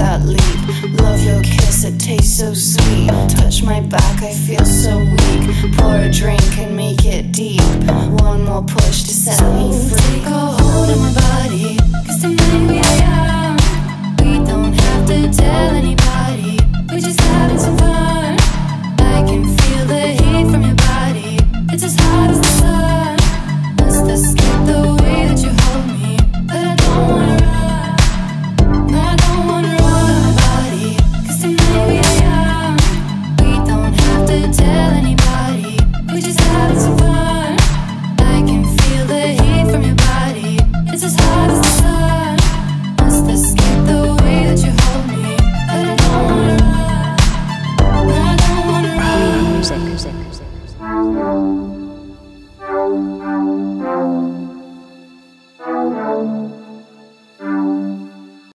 music. it tastes so sweet. Touch my back, I feel so weak. Pour a drink and make it deep. One more push to set so me free. Take a hold of my body Cause tonight we are young. We don't have to tell anybody. We're just having some fun. I can feel the heat from your body. It's as hot